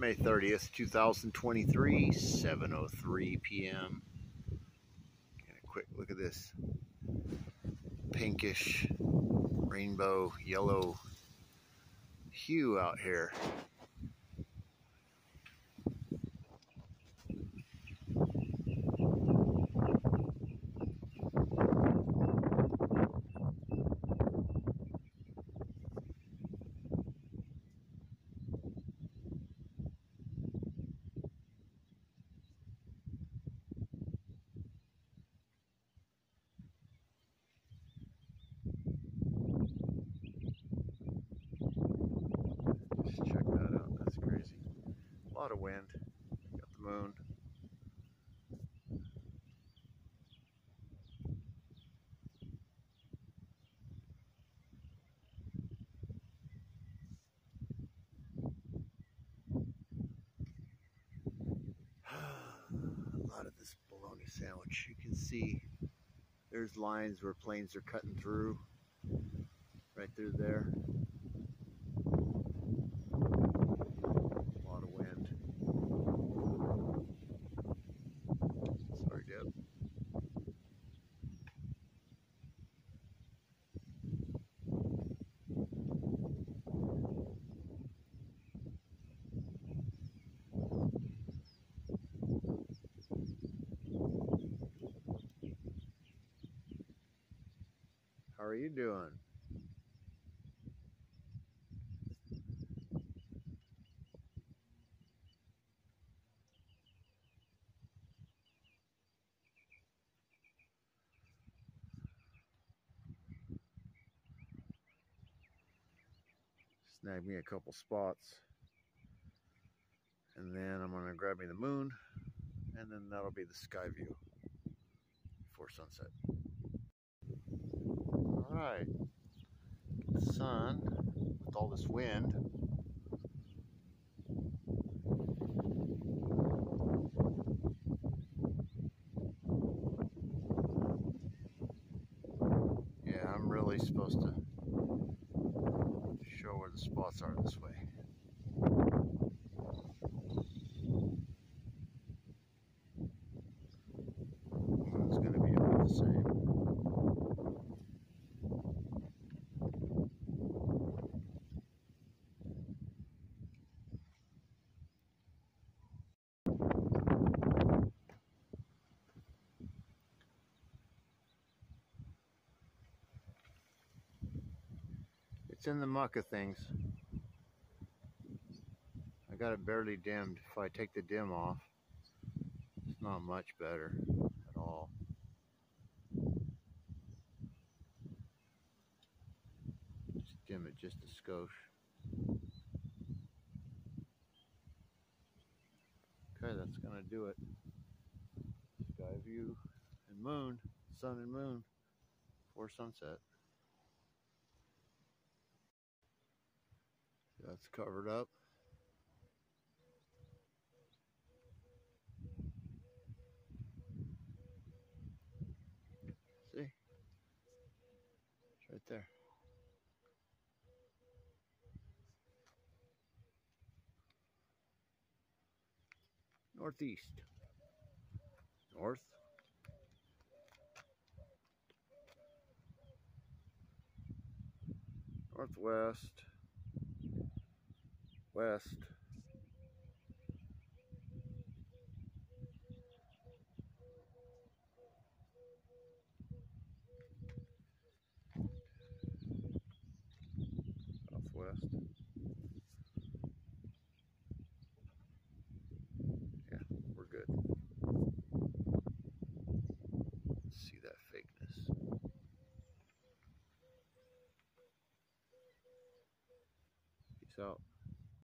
May 30th, 2023, 7.03 p.m. Get a quick look at this pinkish, rainbow, yellow hue out here. Just check that out. That's crazy. A lot of wind. Got the moon. A lot of this bologna sandwich. You can see there's lines where planes are cutting through right through there. A lot of wind. Sorry, Deb. How are you doing? Snag me a couple spots. And then I'm gonna grab me the moon and then that'll be the sky view before sunset. Right, Get the sun with all this wind. Yeah, I'm really supposed to show where the spots are this way. It's going to be about the same. It's in the muck of things. I got it barely dimmed. If I take the dim off, it's not much better at all. Just dim it just a skosh. Okay, that's gonna do it. Sky view and moon, sun and moon for sunset. That's covered up. See? It's right there. Northeast. North. Northwest west. Southwest. Yeah, we're good. See that fakeness. Peace out.